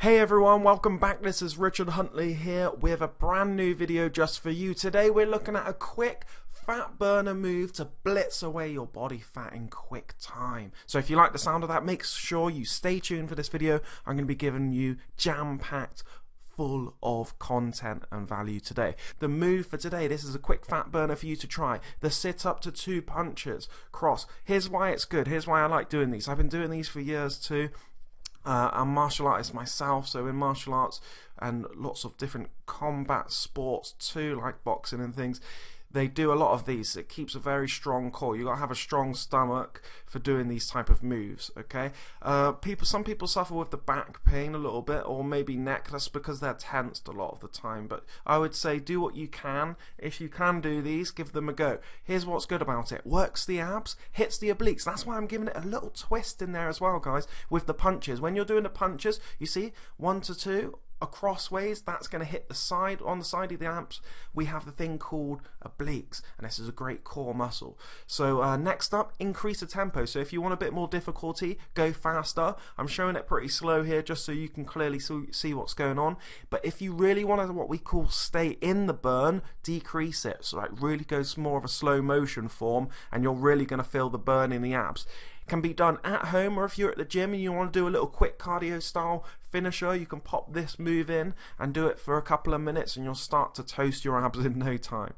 Hey everyone, welcome back. This is Richard Huntley here with a brand new video just for you. Today we're looking at a quick fat burner move to blitz away your body fat in quick time. So if you like the sound of that, make sure you stay tuned for this video. I'm going to be giving you jam-packed full of content and value today. The move for today, this is a quick fat burner for you to try. The sit up to two punches cross. Here's why it's good. Here's why I like doing these. I've been doing these for years too. Uh, I'm a martial artist myself, so in martial arts and lots of different combat sports too, like boxing and things, they do a lot of these. It keeps a very strong core. You gotta have a strong stomach for doing these type of moves. Okay. Uh, people, some people suffer with the back pain a little bit, or maybe neck. That's because they're tensed a lot of the time. But I would say do what you can. If you can do these, give them a go. Here's what's good about it: works the abs, hits the obliques. That's why I'm giving it a little twist in there as well, guys. With the punches, when you're doing the punches, you see one to two crossways that's going to hit the side on the side of the abs we have the thing called obliques and this is a great core muscle. So uh, next up increase the tempo. So if you want a bit more difficulty go faster. I'm showing it pretty slow here just so you can clearly see what's going on. But if you really want to what we call stay in the burn decrease it. So like really goes more of a slow motion form and you're really going to feel the burn in the abs can be done at home or if you're at the gym and you want to do a little quick cardio style finisher you can pop this move in and do it for a couple of minutes and you'll start to toast your abs in no time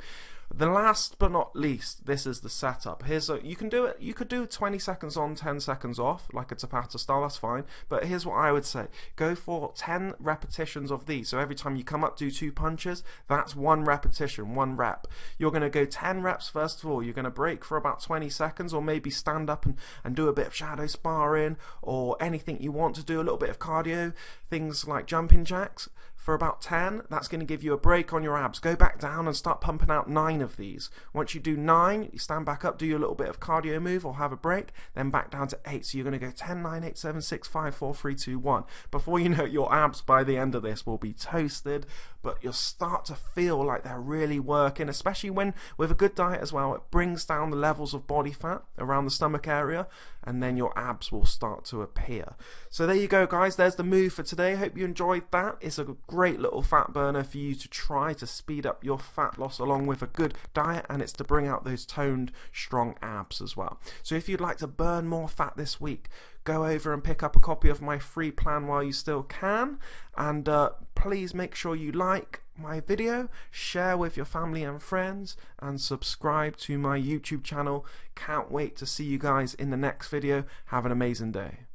the last but not least, this is the setup. Here's a, you can do it. You could do 20 seconds on, 10 seconds off, like a Tabata style. That's fine. But here's what I would say: go for 10 repetitions of these. So every time you come up, do two punches. That's one repetition, one rep. You're going to go 10 reps first of all. You're going to break for about 20 seconds, or maybe stand up and, and do a bit of shadow sparring, or anything you want to do. A little bit of cardio, things like jumping jacks for about 10. That's going to give you a break on your abs. Go back down and start pumping out nine of these. Once you do nine, you stand back up, do your little bit of cardio move or have a break, then back down to eight. So you're going to go 10, 9, 8, 7, 6, 5, 4, 3, 2, 1. Before you know it, your abs by the end of this will be toasted, but you'll start to feel like they're really working, especially when with a good diet as well. It brings down the levels of body fat around the stomach area, and then your abs will start to appear. So there you go, guys. There's the move for today. Hope you enjoyed that. It's a great little fat burner for you to try to speed up your fat loss along with a good diet and it's to bring out those toned, strong abs as well. So if you'd like to burn more fat this week, go over and pick up a copy of my free plan while you still can. And uh, please make sure you like my video, share with your family and friends, and subscribe to my YouTube channel. Can't wait to see you guys in the next video. Have an amazing day.